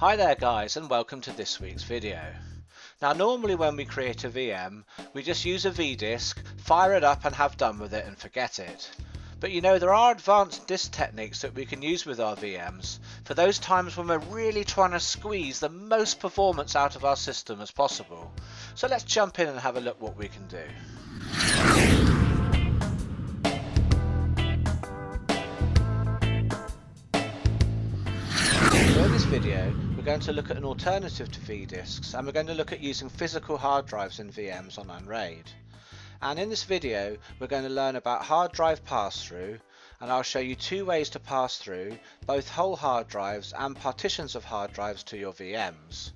Hi there guys and welcome to this week's video. Now normally when we create a VM we just use a VDisk, fire it up and have done with it and forget it. But you know there are advanced disk techniques that we can use with our VMs for those times when we're really trying to squeeze the most performance out of our system as possible. So let's jump in and have a look what we can do. video we're going to look at an alternative to VDisks and we're going to look at using physical hard drives in VMs on Unraid. And in this video we're going to learn about hard drive pass-through and I'll show you two ways to pass through both whole hard drives and partitions of hard drives to your VMs.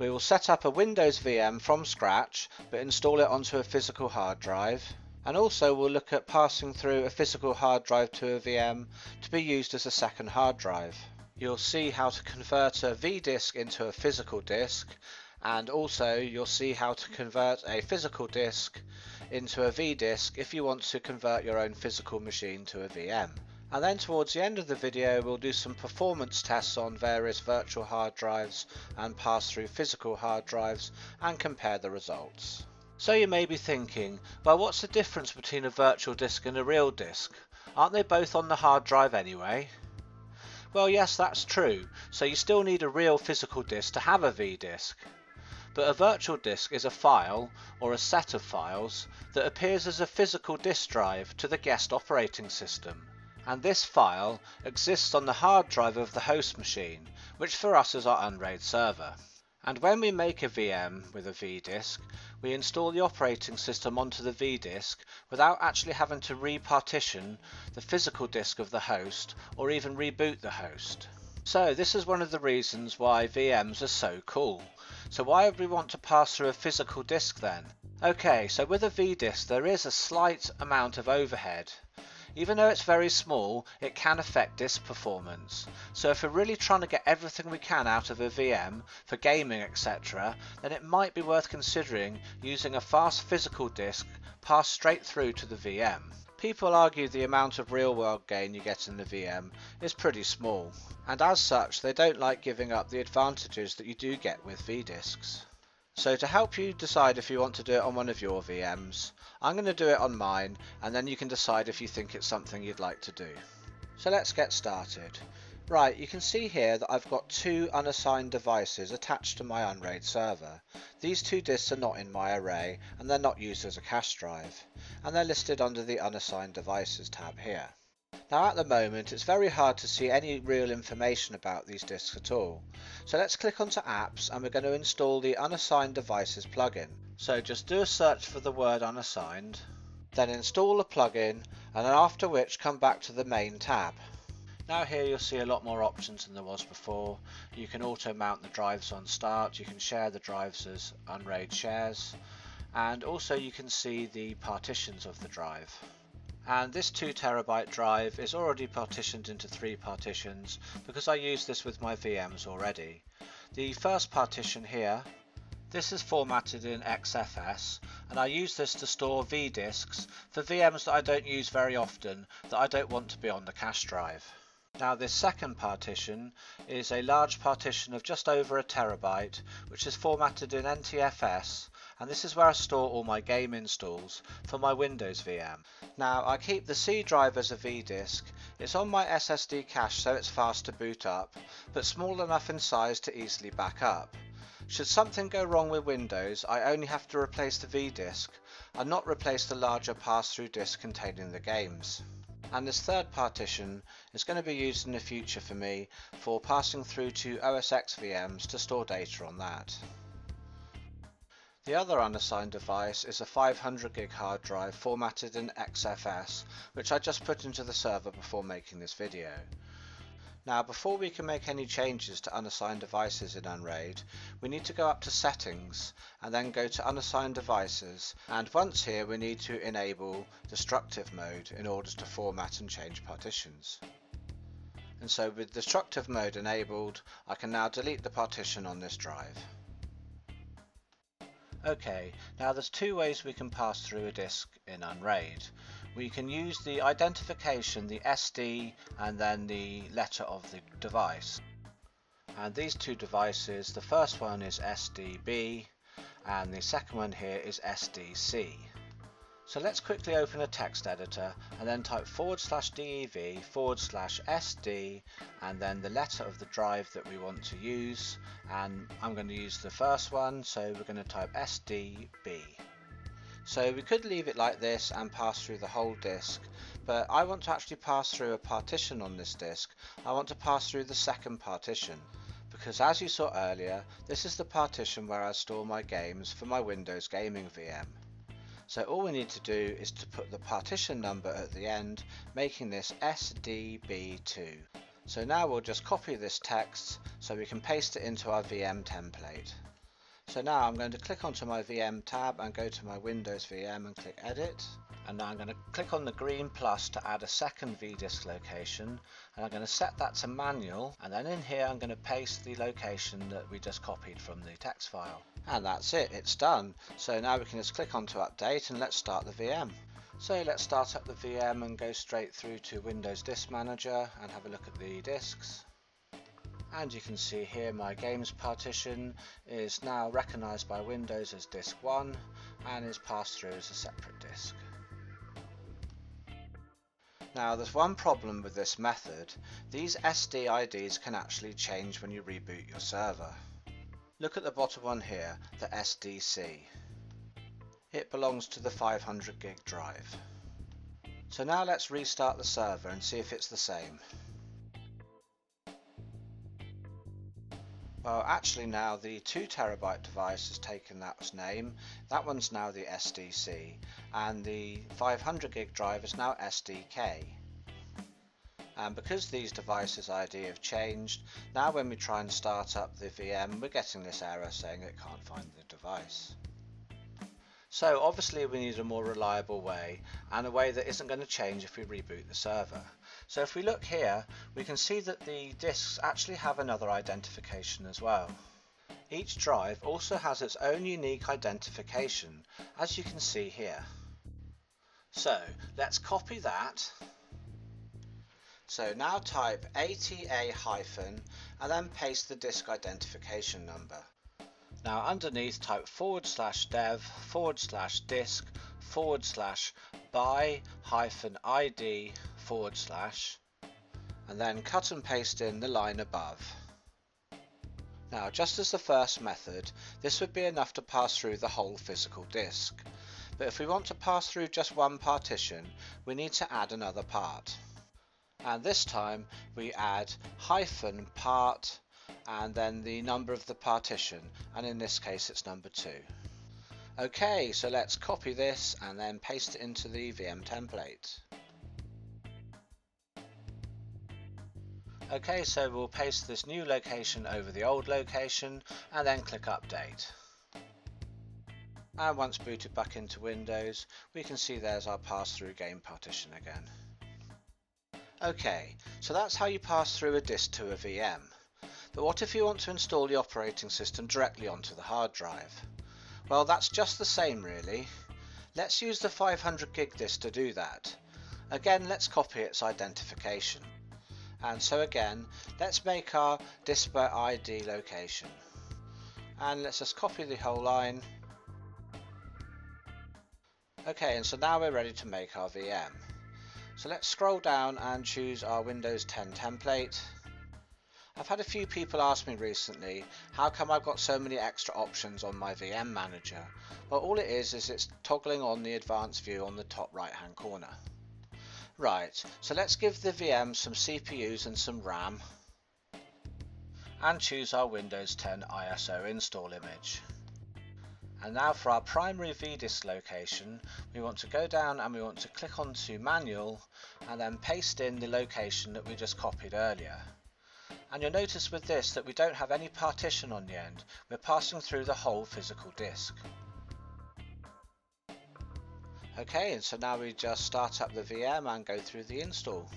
We will set up a Windows VM from scratch but install it onto a physical hard drive and also we'll look at passing through a physical hard drive to a VM to be used as a second hard drive you'll see how to convert a VDisk into a physical disk and also you'll see how to convert a physical disk into a VDisk if you want to convert your own physical machine to a VM. And then towards the end of the video we'll do some performance tests on various virtual hard drives and pass through physical hard drives and compare the results. So you may be thinking, well what's the difference between a virtual disk and a real disk? Aren't they both on the hard drive anyway? Well yes that's true, so you still need a real physical disk to have a V-disk. But a virtual disk is a file, or a set of files, that appears as a physical disk drive to the guest operating system. And this file exists on the hard drive of the host machine, which for us is our Unraid server. And when we make a VM with a VDisk, we install the operating system onto the VDisk without actually having to repartition the physical disk of the host or even reboot the host. So this is one of the reasons why VMs are so cool. So why would we want to pass through a physical disk then? Okay, so with a VDisk there is a slight amount of overhead. Even though it's very small, it can affect disk performance. So if we're really trying to get everything we can out of a VM, for gaming etc, then it might be worth considering using a fast physical disk passed straight through to the VM. People argue the amount of real world gain you get in the VM is pretty small, and as such they don't like giving up the advantages that you do get with VDisks. So to help you decide if you want to do it on one of your VMs, I'm going to do it on mine and then you can decide if you think it's something you'd like to do. So let's get started. Right, you can see here that I've got two unassigned devices attached to my Unraid server. These two disks are not in my array and they're not used as a cache drive, and they're listed under the unassigned devices tab here. Now at the moment it's very hard to see any real information about these disks at all. So let's click onto apps and we're going to install the unassigned devices plugin. So just do a search for the word unassigned, then install the plugin and after which come back to the main tab. Now here you'll see a lot more options than there was before. You can auto mount the drives on start, you can share the drives as Unraid shares and also you can see the partitions of the drive and this 2 terabyte drive is already partitioned into three partitions because I use this with my VMs already. The first partition here, this is formatted in XFS and I use this to store VDisks for VMs that I don't use very often that I don't want to be on the cache drive. Now this second partition is a large partition of just over a terabyte which is formatted in NTFS and this is where I store all my game installs for my Windows VM. Now I keep the C drive as a VDisk, it's on my SSD cache so it's fast to boot up, but small enough in size to easily back up. Should something go wrong with Windows, I only have to replace the VDisk and not replace the larger pass-through disk containing the games. And this third partition is going to be used in the future for me for passing through to OSX VMs to store data on that. The other unassigned device is a 500 gig hard drive formatted in XFS, which I just put into the server before making this video. Now before we can make any changes to unassigned devices in Unraid, we need to go up to settings and then go to unassigned devices and once here we need to enable destructive mode in order to format and change partitions. And so with destructive mode enabled I can now delete the partition on this drive. Okay, now there's two ways we can pass through a disk in Unraid. We can use the identification, the SD, and then the letter of the device. And these two devices, the first one is SDB and the second one here is SDC. So let's quickly open a text editor and then type forward slash DEV forward slash SD and then the letter of the drive that we want to use and I'm going to use the first one so we're going to type SDB. So we could leave it like this and pass through the whole disk but I want to actually pass through a partition on this disk. I want to pass through the second partition because as you saw earlier this is the partition where I store my games for my Windows Gaming VM. So all we need to do is to put the partition number at the end, making this SDB2. So now we'll just copy this text so we can paste it into our VM template. So now I'm going to click onto my VM tab and go to my Windows VM and click Edit. And now I'm going to click on the green plus to add a second VDisk location and I'm going to set that to manual and then in here I'm going to paste the location that we just copied from the text file. And that's it, it's done. So now we can just click on to update and let's start the VM. So let's start up the VM and go straight through to Windows Disk Manager and have a look at the disks and you can see here my games partition is now recognized by Windows as disk 1 and is passed through as a separate disk. Now there's one problem with this method, these SD IDs can actually change when you reboot your server. Look at the bottom one here, the SDC. It belongs to the 500 gig drive. So now let's restart the server and see if it's the same. Well, actually now the 2 terabyte device has taken that name. That one's now the SDC, and the 500 gig drive is now SDK. And because these devices ID have changed, now when we try and start up the VM, we're getting this error saying it can't find the device. So obviously we need a more reliable way and a way that isn't going to change if we reboot the server. So if we look here, we can see that the disks actually have another identification as well. Each drive also has its own unique identification, as you can see here. So let's copy that. So now type ATA hyphen and then paste the disk identification number. Now underneath type forward slash dev forward slash disk forward slash by hyphen ID forward slash and then cut and paste in the line above. Now just as the first method, this would be enough to pass through the whole physical disk. But if we want to pass through just one partition, we need to add another part. And this time we add hyphen part and then the number of the partition and in this case it's number 2. Okay, so let's copy this and then paste it into the VM template. Okay, so we'll paste this new location over the old location and then click update. And once booted back into Windows, we can see there's our pass-through game partition again. Okay, so that's how you pass through a disk to a VM. But what if you want to install the operating system directly onto the hard drive? Well, that's just the same really. Let's use the 500 gig disk to do that. Again, let's copy its identification. And so again, let's make our display ID location. And let's just copy the whole line. Okay, and so now we're ready to make our VM. So let's scroll down and choose our Windows 10 template. I've had a few people ask me recently, how come I've got so many extra options on my VM manager? Well, all it is is it's toggling on the advanced view on the top right hand corner. Right, so let's give the VM some CPUs and some RAM and choose our Windows 10 ISO install image. And now for our primary VDisk location, we want to go down and we want to click onto manual and then paste in the location that we just copied earlier. And you'll notice with this that we don't have any partition on the end, we're passing through the whole physical disk. Okay, and so now we just start up the VM and go through the install.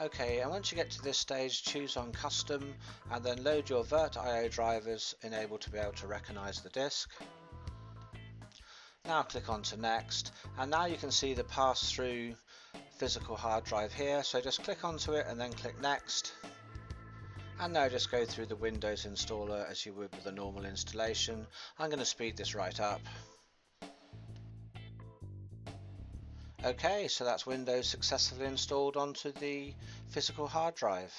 Okay, and once you get to this stage, choose on custom and then load your VirtIO drivers able to be able to recognize the disk. Now click on to next and now you can see the pass through physical hard drive here, so just click onto it and then click next. And now just go through the Windows installer as you would with a normal installation. I'm going to speed this right up. Okay, so that's Windows successfully installed onto the physical hard drive.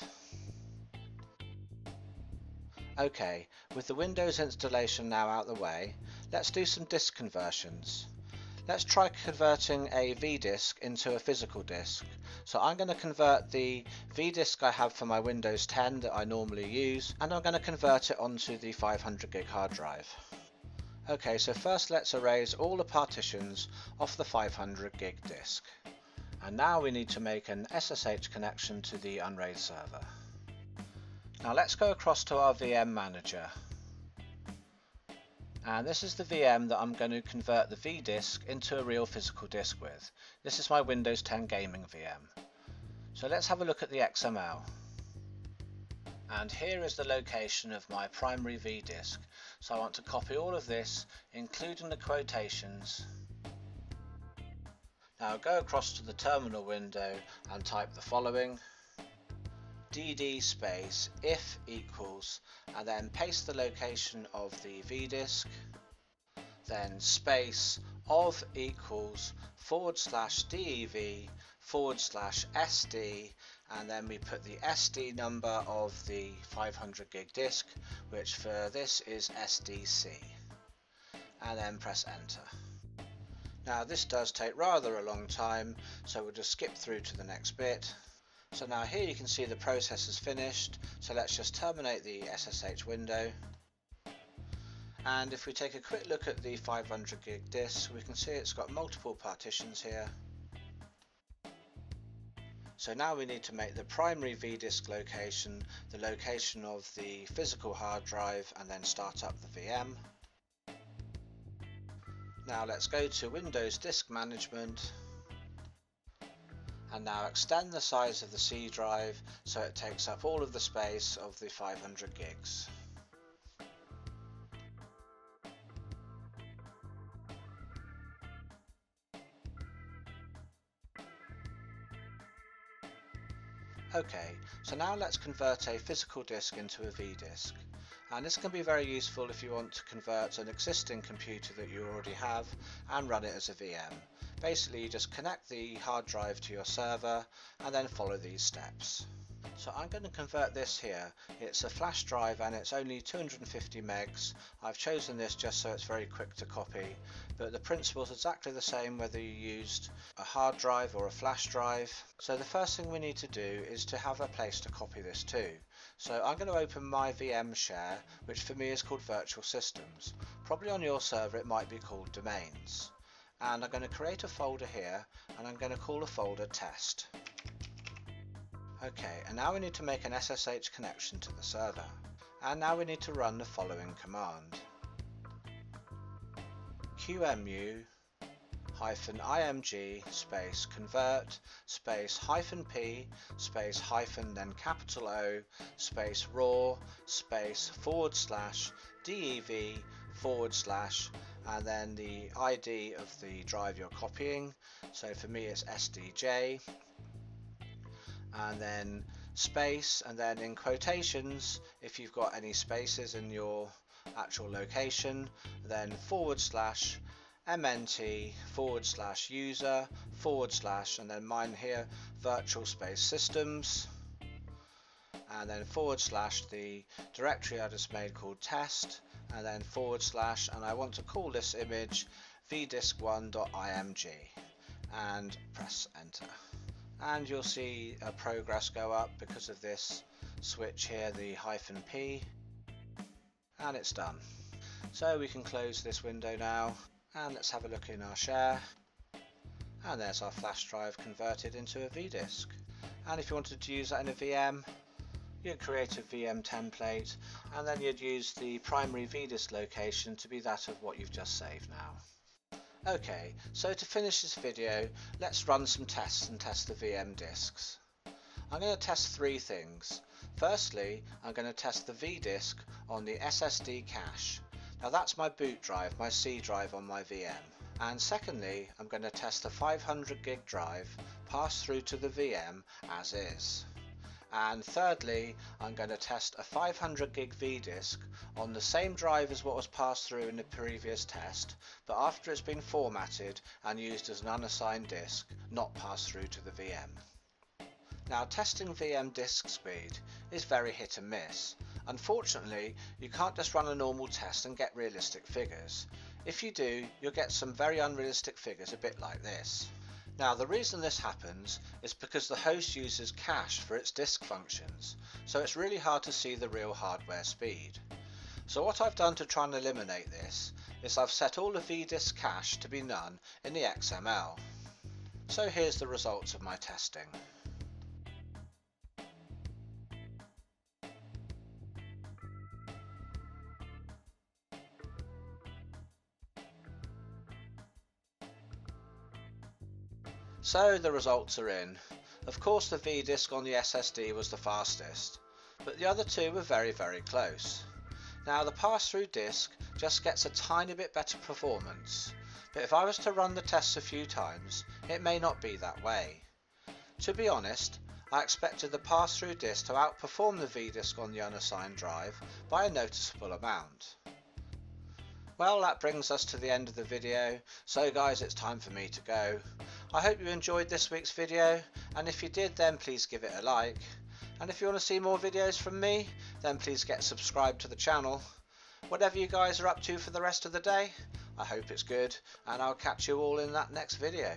Okay, with the Windows installation now out the way, let's do some disk conversions. Let's try converting a V-disk into a physical disk. So I'm going to convert the V-disk I have for my Windows 10 that I normally use, and I'm going to convert it onto the 500 gig hard drive. Okay, so first let's erase all the partitions off the 500 gig disk. And now we need to make an SSH connection to the Unraid server. Now let's go across to our VM manager. And this is the VM that I'm going to convert the V-disk into a real physical disk with. This is my Windows 10 gaming VM. So let's have a look at the XML. And here is the location of my primary V-disk. So I want to copy all of this, including the quotations. Now go across to the terminal window and type the following dd space if equals and then paste the location of the vdisk then space of equals forward slash dev forward slash sd and then we put the SD number of the 500 gig disk which for this is SDC and then press enter. Now this does take rather a long time so we'll just skip through to the next bit. So now here you can see the process is finished. So let's just terminate the SSH window. And if we take a quick look at the 500 gig disk we can see it's got multiple partitions here. So now we need to make the primary VDisk location the location of the physical hard drive and then start up the VM. Now let's go to Windows Disk Management and now extend the size of the C drive so it takes up all of the space of the 500 gigs. Okay, so now let's convert a physical disk into a V-disk. And this can be very useful if you want to convert an existing computer that you already have and run it as a VM. Basically you just connect the hard drive to your server and then follow these steps. So I'm going to convert this here. It's a flash drive and it's only 250 megs. I've chosen this just so it's very quick to copy, but the principle is exactly the same whether you used a hard drive or a flash drive. So the first thing we need to do is to have a place to copy this to. So I'm going to open my VM share, which for me is called Virtual Systems. Probably on your server it might be called Domains. And I'm going to create a folder here and I'm going to call the folder Test. Okay, and now we need to make an SSH connection to the server. And now we need to run the following command. QEMU hyphen img space convert space hyphen p space hyphen then capital O space raw space forward slash dev forward slash and then the ID of the drive you're copying. So for me it's SDJ and then space and then in quotations if you've got any spaces in your actual location then forward slash mnt forward slash user forward slash and then mine here virtual space systems and then forward slash the directory I just made called test and then forward slash and I want to call this image vdisk1.img and press enter. And you'll see a progress go up because of this switch here the hyphen P. And it's done. So we can close this window now and let's have a look in our share. And there's our flash drive converted into a VDisk and if you wanted to use that in a VM you'd create a VM template and then you'd use the primary VDisk location to be that of what you've just saved now. Okay, so to finish this video, let's run some tests and test the VM disks. I'm going to test three things. Firstly, I'm going to test the VDisk on the SSD cache. Now that's my boot drive, my C drive on my VM. And secondly, I'm going to test the 500 gig drive pass through to the VM as is. And thirdly, I'm going to test a 500 gig V disk on the same drive as what was passed through in the previous test, but after it's been formatted and used as an unassigned disk, not passed through to the VM. Now testing VM disk speed is very hit and miss. Unfortunately, you can't just run a normal test and get realistic figures. If you do, you'll get some very unrealistic figures a bit like this. Now the reason this happens is because the host uses cache for its disk functions, so it's really hard to see the real hardware speed. So what I've done to try and eliminate this is I've set all the VDisk cache to be none in the XML. So here's the results of my testing. So the results are in. Of course the V disk on the SSD was the fastest, but the other two were very very close. Now the pass-through disk just gets a tiny bit better performance, but if I was to run the tests a few times, it may not be that way. To be honest, I expected the pass-through disk to outperform the V-disk on the unassigned drive by a noticeable amount. Well, that brings us to the end of the video, so guys, it's time for me to go. I hope you enjoyed this week's video, and if you did, then please give it a like. And if you want to see more videos from me, then please get subscribed to the channel. Whatever you guys are up to for the rest of the day, I hope it's good, and I'll catch you all in that next video.